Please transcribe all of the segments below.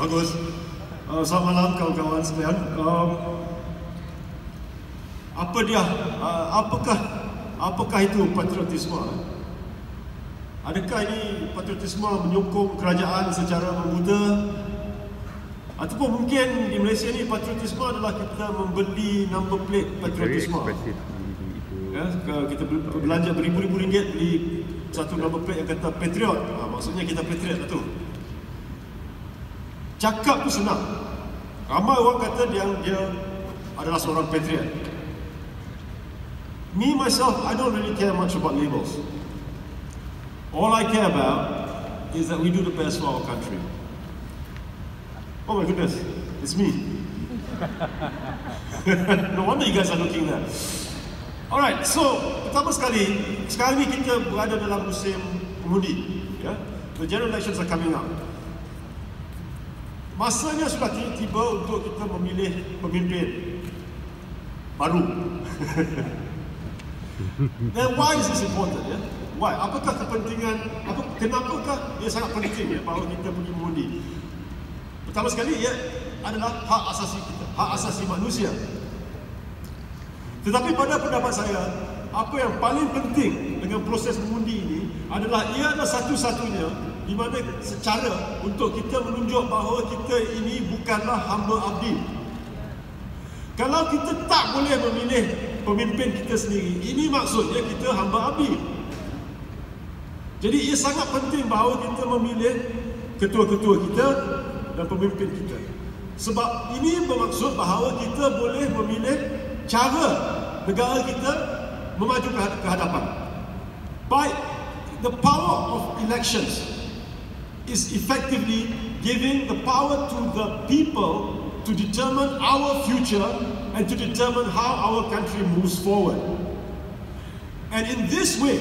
Bagus. Uh, selamat malam kawan-kawan sekalian. Um, apa dia? Uh, apakah apakah itu patriotisme? Adakah ini patriotisme menyokong kerajaan secara membuta? Ataupun mungkin di Malaysia ni patriotisme adalah kita membeli number plate patriotisme. Ya, kita belanja beribu-ribu ringgit beli satu number plate yang kata patriot. Ha, maksudnya kita patriot lah tu. Cakap tu senang. Ramai orang kata dia dia adalah seorang patriot. Me myself, I don't really care much about labels. All I care about is that we do the best for our country. Oh my goodness, it's me. no wonder you guys are looking there. Alright, so pertama sekali, sekarang ni kita berada dalam musim pengundi. Ya? The general elections are coming up. Masanya sudah tiba untuk kita memilih pemimpin baru. Then why is this important? Ya? Why? Apakah kepentingan? Apa, kenapakah ia sangat penting ya, bahawa kita pergi mengundi? Pertama sekali, ia adalah hak asasi kita, hak asasi manusia. Tetapi pada pendapat saya, apa yang paling penting dengan proses mengundi ini adalah ia adalah satu-satunya di mana secara untuk kita menunjuk bahawa kita ini bukanlah hamba abdi. Kalau kita tak boleh memilih pemimpin kita sendiri, ini maksudnya kita hamba abdi. Jadi ia sangat penting bahawa kita memilih ketua-ketua kita dan pemimpin kita. Sebab ini bermaksud bahawa kita boleh memilih cara negara kita memaju ke hadapan. By the power of elections is effectively giving the power to the people to determine our future and to determine how our country moves forward. And in this way,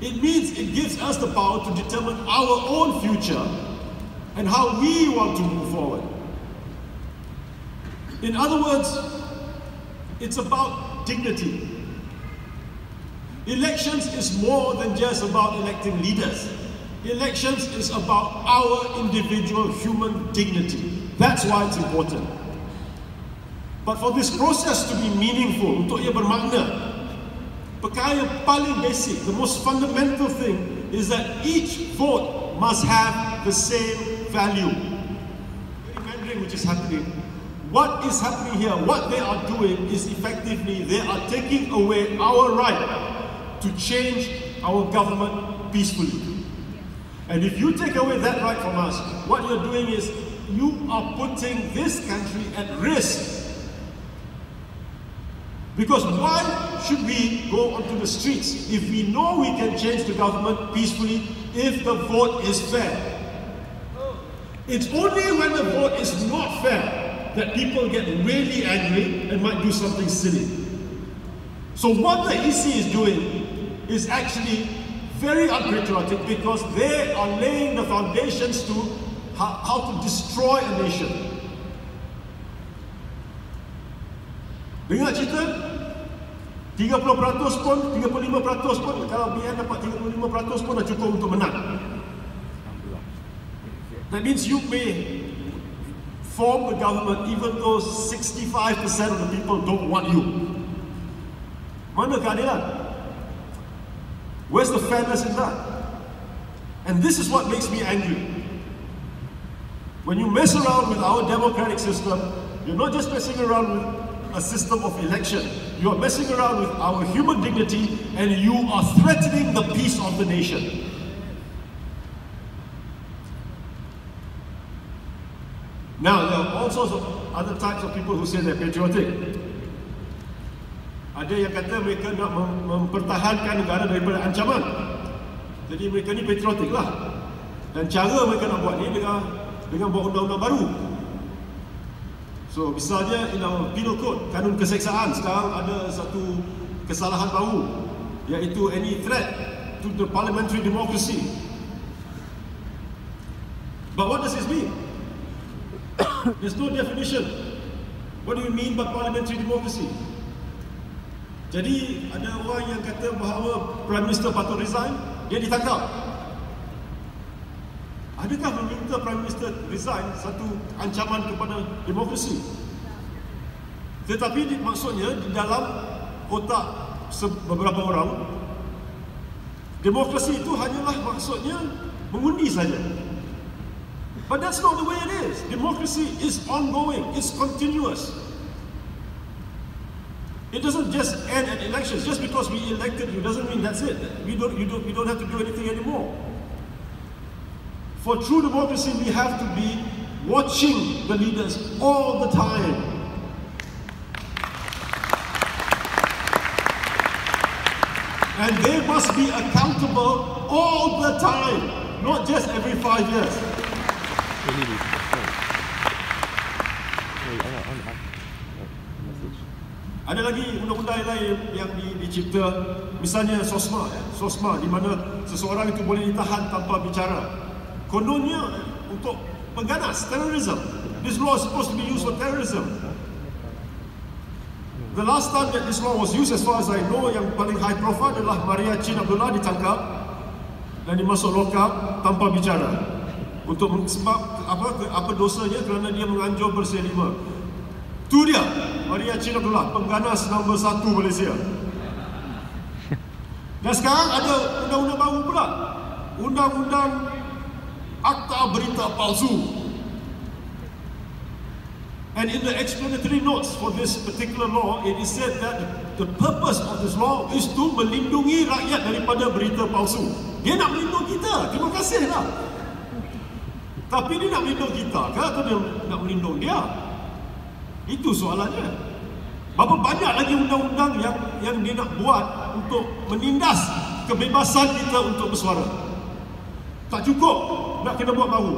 it means it gives us the power to determine our own future and how we want to move forward. In other words, it's about dignity. Elections is more than just about electing leaders. Elections is about our individual human dignity. That's why it's important. But for this process to be meaningful, untuk ia bermakna, perkara paling basic, the most fundamental thing is that each vote must have the same value. Mandarin which is happening what is happening here, what they are doing is effectively they are taking away our right to change our government peacefully. And if you take away that right from us, what you're doing is you are putting this country at risk. Because why should we go onto the streets if we know we can change the government peacefully if the vote is fair? It's only when the vote is not fair that people get really angry and might do something silly. So what the EC is doing is actually very unpatriotic because they are laying the foundations to how, how to destroy a nation. Dengar cerita? 30% pun, 35% pun, kalau BN dapat 35% pun dah cukup untuk menang. That means you may form the government even though 65% of the people don't want you. Mana keadilan? Where's the fairness in that? And this is what makes me angry. When you mess around with our democratic system, you're not just messing around with a system of election. You are messing around with our human dignity and you are threatening the peace of the nation. Now, there are all sorts of other types of people who say they're patriotic. Ada yang kata mereka nak mem mempertahankan negara daripada ancaman. Jadi mereka ni patriotik lah. Dan cara mereka nak buat ni dengan dengan buat undang-undang baru. So, misalnya in our penal code, kanun keseksaan, sekarang ada satu kesalahan baru, iaitu any threat to the parliamentary democracy. But what does this mean? There's no definition. What do you mean by parliamentary democracy? Jadi ada orang yang kata bahawa Prime Minister patut resign, dia ditangkap. Adakah meminta Prime Minister resign satu ancaman kepada demokrasi? Tetapi maksudnya di dalam otak beberapa orang demokrasi itu hanyalah maksudnya mengundi saja. But that's not the way it is. Democracy is ongoing, it's continuous. It doesn't just end at elections. Just because we elected you doesn't mean that's it. We don't, you don't, we don't have to do anything anymore. For true democracy, we have to be watching the leaders all the time. And they must be accountable all the time, not just every five years. Ada lagi undang-undang lain yang di, dicipta, misalnya SOSMA, ya. SOSMA di mana seseorang itu boleh ditahan tanpa bicara. Kononnya untuk pengganas, terorisme. This law is supposed to be used for terrorism. The last time that this law was used, as far as I know, yang paling high profile adalah Maria Chin Abdullah ditangkap dan dimasuk lokap tanpa bicara. Untuk sebab apa apa dosanya kerana dia menganjur berselima. Itu dia Maria Chin Abdullah Pengganas nombor satu Malaysia Dan sekarang ada undang-undang baru pula Undang-undang Akta Berita Palsu And in the explanatory notes for this particular law, it is said that the purpose of this law is to melindungi rakyat daripada berita palsu. Dia nak melindungi kita, terima kasih lah. Tapi dia nak melindungi kita ke atau dia nak melindungi dia? Itu soalannya. Berapa banyak lagi undang-undang yang yang dia nak buat untuk menindas kebebasan kita untuk bersuara? Tak cukup nak kena buat baru.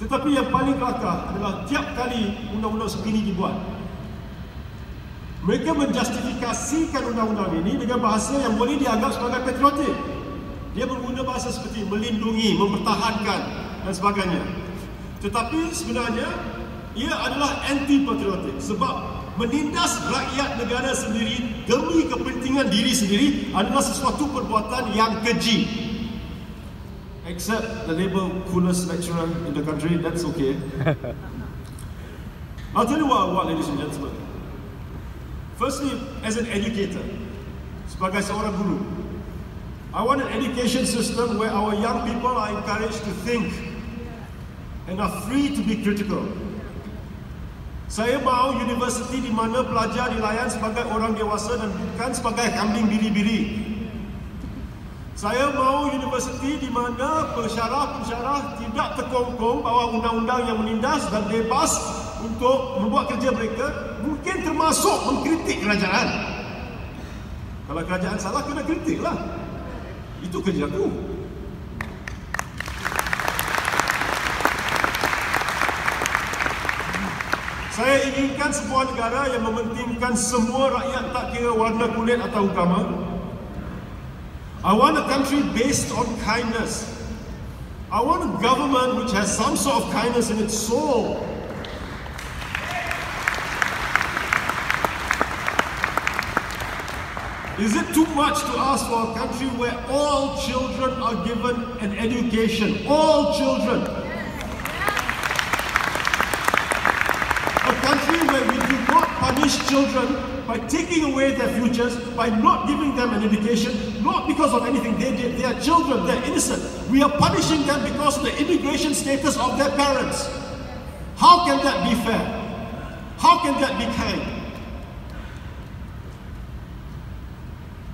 Tetapi yang paling kelakar adalah tiap kali undang-undang segini dibuat. Mereka menjustifikasikan undang-undang ini dengan bahasa yang boleh dianggap sebagai patriotik. Dia menggunakan bahasa seperti melindungi, mempertahankan dan sebagainya. Tetapi sebenarnya ia adalah anti patriotik sebab menindas rakyat negara sendiri demi kepentingan diri sendiri adalah sesuatu perbuatan yang keji. Except the label coolest lecturer in the country, that's okay. I'll tell you what, what, ladies and gentlemen. Firstly, as an educator, sebagai seorang guru, I want an education system where our young people are encouraged to think and are free to be critical. Saya mahu universiti di mana pelajar dilayan sebagai orang dewasa dan bukan sebagai kambing biri-biri. Saya mahu universiti di mana pensyarah-pensyarah tidak terkongkong bawah undang-undang yang menindas dan bebas untuk membuat kerja mereka mungkin termasuk mengkritik kerajaan. Kalau kerajaan salah, kena kritik lah. Itu kerja aku. Saya inginkan sebuah negara yang mementingkan semua rakyat tak kira warna kulit atau agama. I want a country based on kindness. I want a government which has some sort of kindness in its soul. Is it too much to ask for a country where all children are given an education? All children. Children by taking away their futures, by not giving them an education, not because of anything they did. They are children, they're innocent. We are punishing them because of the immigration status of their parents. How can that be fair? How can that be kind?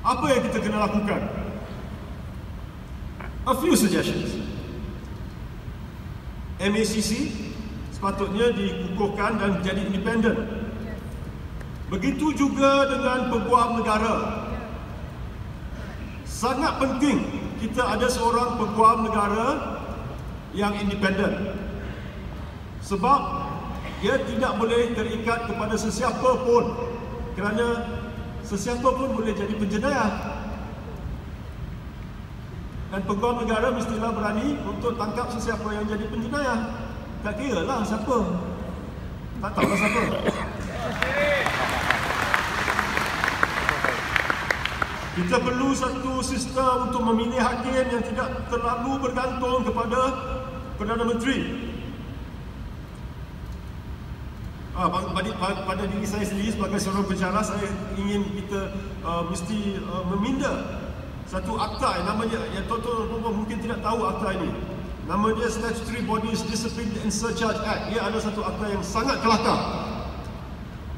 Apa yang kita kena lakukan? A few suggestions. MACC sepatutnya dikukuhkan dan menjadi independen Begitu juga dengan peguam negara. Sangat penting kita ada seorang peguam negara yang independen. Sebab dia tidak boleh terikat kepada sesiapa pun kerana sesiapa pun boleh jadi penjenayah. Dan peguam negara mestilah berani untuk tangkap sesiapa yang jadi penjenayah. Tak kira lah siapa. Tak tahu lah siapa. Kita perlu satu sistem untuk memilih hakim yang tidak terlalu bergantung kepada Perdana Menteri. Ah, pada, pada diri saya sendiri sebagai seorang pencara, saya ingin kita uh, mesti uh, meminda satu akta yang namanya, yang tuan-tuan mungkin tidak tahu akta ini. Nama dia Statutory Bodies Discipline and Surcharge Act. Ia adalah satu akta yang sangat kelakar.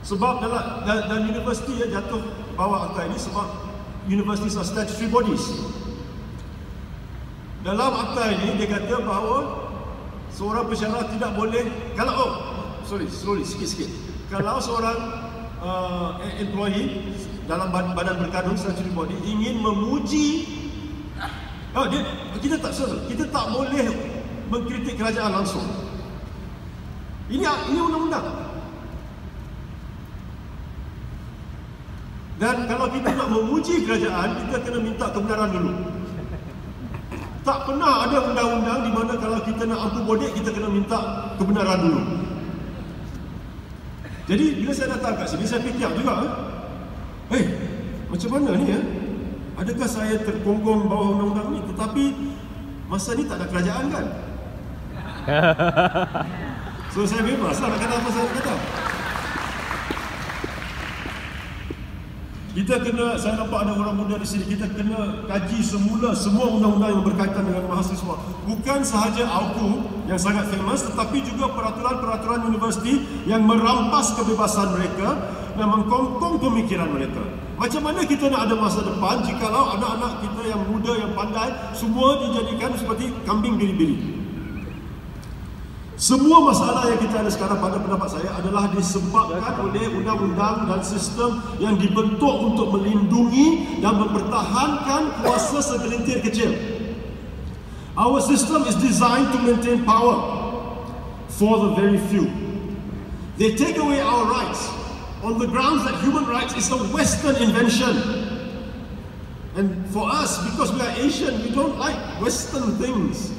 Sebab dalam dan, dan universiti ya, jatuh bawah akta ini sebab universities are statutory bodies. Dalam akta ini dia kata bahawa seorang pensyarah tidak boleh kalau oh sorry slowly sikit-sikit kalau seorang uh, employee dalam badan berkadun statutory body ingin memuji oh dia kita tak sorry, kita tak boleh mengkritik kerajaan langsung. Ini ini undang-undang Dan kalau kita nak memuji kerajaan, kita kena minta kebenaran dulu. Tak pernah ada undang-undang di mana kalau kita nak ampu bodek, kita kena minta kebenaran dulu. Jadi bila saya datang kat sini, saya fikir juga. Eh, hey, macam mana ni ya? Adakah saya terkongkong bawah undang-undang ni? Tetapi masa ni tak ada kerajaan kan? So saya bebas lah nak kata apa saya nak kata. Kita kena, saya nampak ada orang muda di sini, kita kena kaji semula semua undang-undang yang berkaitan dengan mahasiswa. Bukan sahaja AUKU yang sangat famous, tetapi juga peraturan-peraturan universiti yang merampas kebebasan mereka dan mengkongkong pemikiran mereka. Macam mana kita nak ada masa depan jikalau anak-anak kita yang muda, yang pandai, semua dijadikan seperti kambing biri-biri? Semua masalah yang kita ada sekarang pada pendapat saya adalah disebabkan oleh undang-undang dan sistem yang dibentuk untuk melindungi dan mempertahankan kuasa segelintir kecil. Our system is designed to maintain power for the very few. They take away our rights on the grounds that human rights is a Western invention. And for us, because we are Asian, we don't like Western things.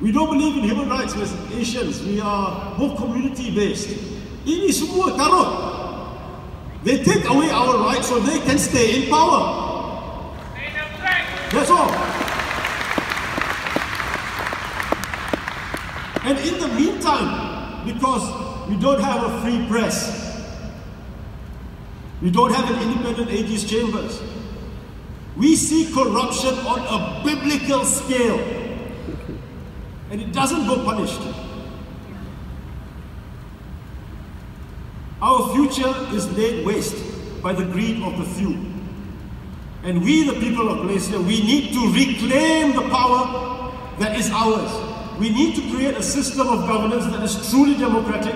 We don't believe in human rights as Asians. We are more community based. Ini semua. They take away our rights so they can stay in power. That's all. And in the meantime, because we don't have a free press, we don't have an independent Aegis chambers, we see corruption on a biblical scale and it doesn't go punished. Our future is laid waste by the greed of the few. And we, the people of Malaysia, we need to reclaim the power that is ours. We need to create a system of governance that is truly democratic,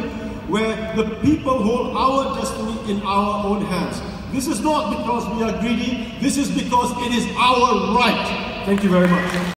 where the people hold our destiny in our own hands. This is not because we are greedy, this is because it is our right. Thank you very much.